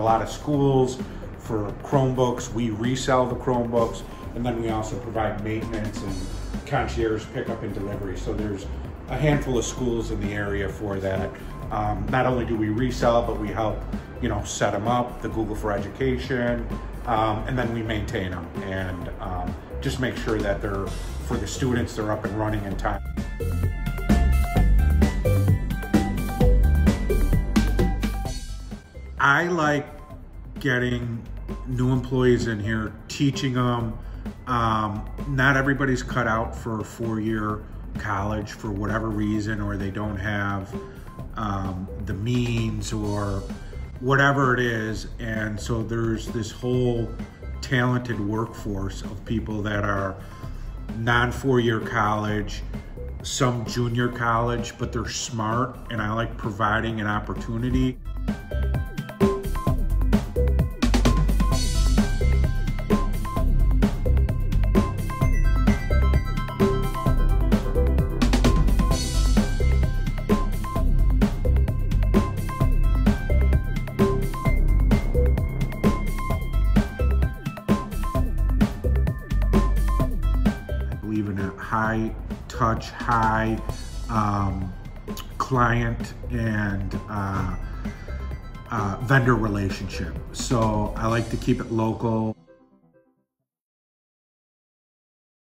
lot of schools for Chromebooks. We resell the Chromebooks, and then we also provide maintenance and concierge pickup and delivery. So there's a handful of schools in the area for that. Um, not only do we resell, but we help, you know, set them up, the Google for Education, um, and then we maintain them and um, just make sure that they're, for the students, they're up and running in time. I like getting new employees in here, teaching them. Um, not everybody's cut out for a four-year college for whatever reason, or they don't have um, the means or whatever it is. And so there's this whole talented workforce of people that are non four-year college, some junior college, but they're smart, and I like providing an opportunity. In a high touch, high um, client and uh, uh, vendor relationship. So I like to keep it local.